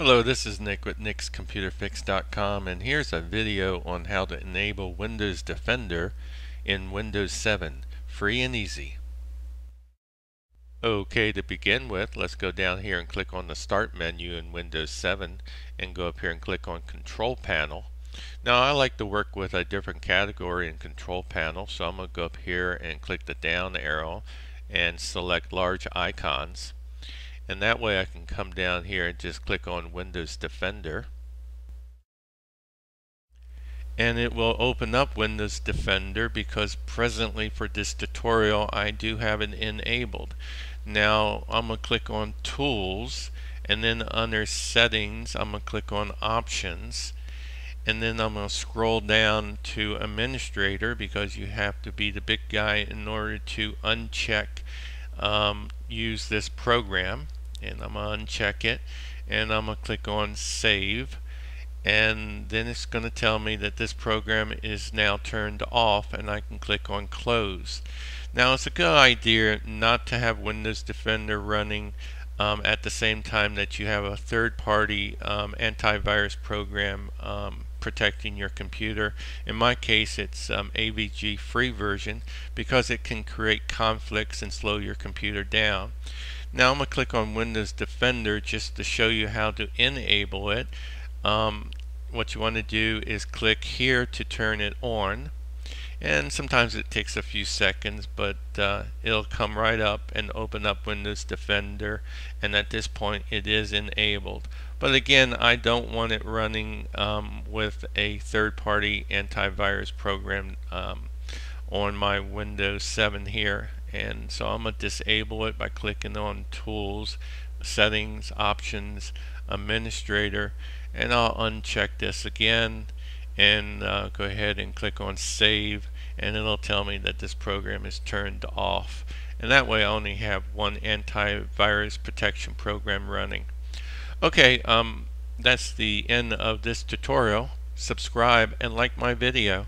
Hello, this is Nick with nickscomputerfix.com and here's a video on how to enable Windows Defender in Windows 7, free and easy. Okay, to begin with, let's go down here and click on the Start menu in Windows 7 and go up here and click on Control Panel. Now I like to work with a different category in Control Panel, so I'm going to go up here and click the down arrow and select Large Icons and that way I can come down here and just click on Windows Defender. And it will open up Windows Defender because presently for this tutorial I do have it enabled. Now I'm going to click on Tools and then under Settings I'm going to click on Options. And then I'm going to scroll down to Administrator because you have to be the big guy in order to uncheck um, use this program and I'm going to uncheck it and I'm going to click on save and then it's going to tell me that this program is now turned off and I can click on close. Now it's a good idea not to have Windows Defender running um, at the same time that you have a third-party um, antivirus program um, protecting your computer. In my case it's um, AVG free version because it can create conflicts and slow your computer down. Now I'm going to click on Windows Defender just to show you how to enable it. Um, what you want to do is click here to turn it on. And sometimes it takes a few seconds but uh, it'll come right up and open up Windows Defender. And at this point it is enabled. But again I don't want it running um, with a third-party antivirus program um, on my Windows 7 here and so I'm going to disable it by clicking on tools settings options administrator and I'll uncheck this again and uh, go ahead and click on save and it'll tell me that this program is turned off. And that way I only have one antivirus protection program running. Okay um, that's the end of this tutorial. Subscribe and like my video